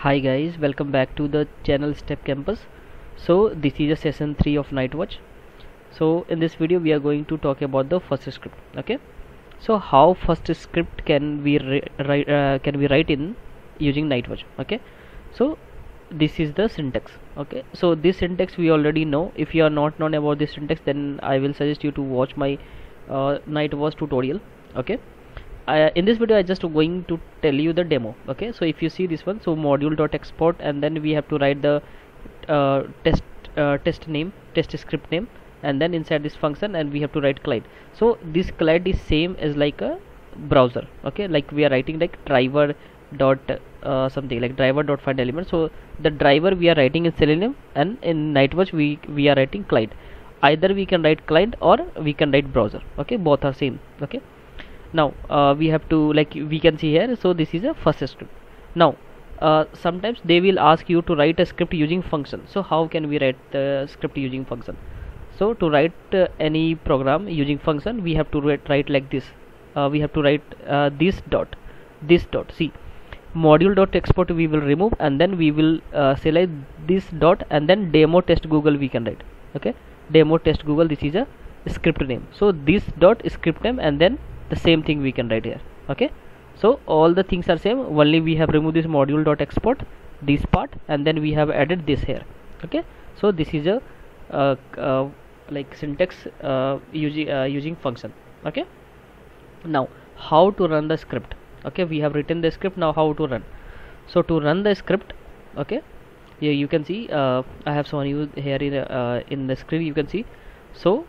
hi guys welcome back to the channel step campus. So this is a session 3 of nightwatch so in this video we are going to talk about the first script okay? So how first script can we write uh, can we write in using nightwatch okay? So this is the syntax okay? So this syntax we already know. If you are not known about this syntax then i will suggest you to watch my uh, nightwatch tutorial okay in this video I just going to tell you the demo okay? So if you see this one so module dot export and then we have to write the uh, test uh, test name test script name and then inside this function and we have to write client. So this client is same as like a browser okay? Like we are writing like driver dot uh, something like driver dot find element. So the driver we are writing in selenium and in nightwatch we we are writing client. Either we can write client or we can write browser okay? Both are same okay now uh, we have to like we can see here so this is a first script. Now uh, sometimes they will ask you to write a script using function. So how can we write the script using function? So to write uh, any program using function we have to write, write like this. Uh, we have to write uh, this dot this dot. See module dot export we will remove and then we will uh, select this dot and then demo test google we can write. Okay? Demo test google this is a script name. So this dot script name and then the same thing we can write here. Okay? So all the things are same. Only we have removed this module dot export this part and then we have added this here. Okay? So this is a uh, uh, like syntax uh, using uh, using function. Okay? Now how to run the script? Okay? We have written the script. Now how to run? So to run the script okay? Yeah, you can see uh, I have shown you here in uh, in the screen. You can see. So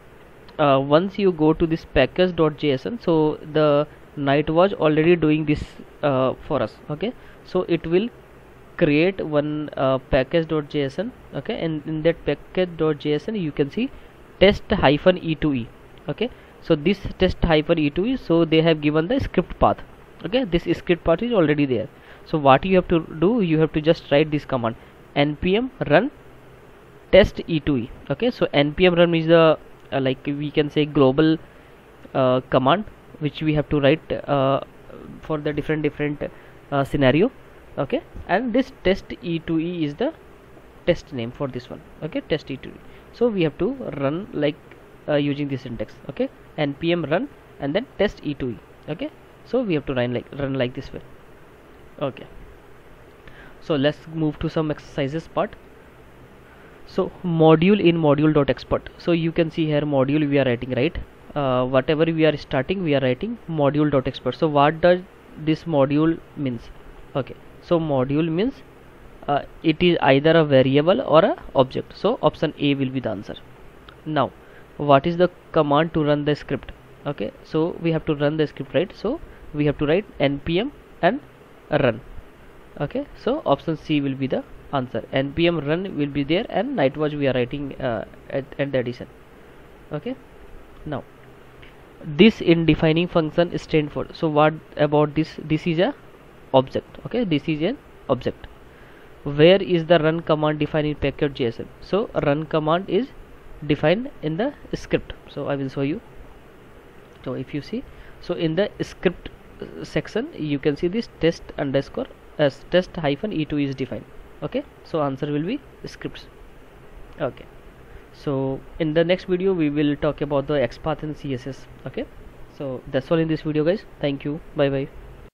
uh, once you go to this package.json so the nightwatch already doing this uh, for us okay? So it will create one uh, package.json okay? And in that package.json you can see test hyphen e2e okay? So this test hyphen e2e so they have given the script path okay? This script path is already there. So what you have to do you have to just write this command npm run test e2e okay? So npm run is the uh, like we can say global uh, command which we have to write uh, for the different different uh, scenario okay? And this test e2e is the test name for this one okay? Test e2e so we have to run like uh, using this syntax okay? Npm run and then test e2e okay? So we have to run like run like this way okay? So let's move to some exercises part so module in module dot export so you can see here module we are writing right? Uh, whatever we are starting we are writing module dot export so what does this module means? Okay. So module means uh, it is either a variable or a object. So option a will be the answer. Now what is the command to run the script? Okay. So we have to run the script right? So we have to write npm and run. Okay. So option c will be the answer. Npm run will be there and nightwatch we are writing uh, at, at the addition. Okay? Now this in defining function stand for so what about this? This is a object. Okay? This is an object. Where is the run command defined in package.json so run command is defined in the script. So i will show you. So if you see so in the script uh, section you can see this test underscore as test hyphen e2 is defined okay? So answer will be scripts. Okay. So in the next video we will talk about the xpath and css okay? So that's all in this video guys. Thank you. Bye bye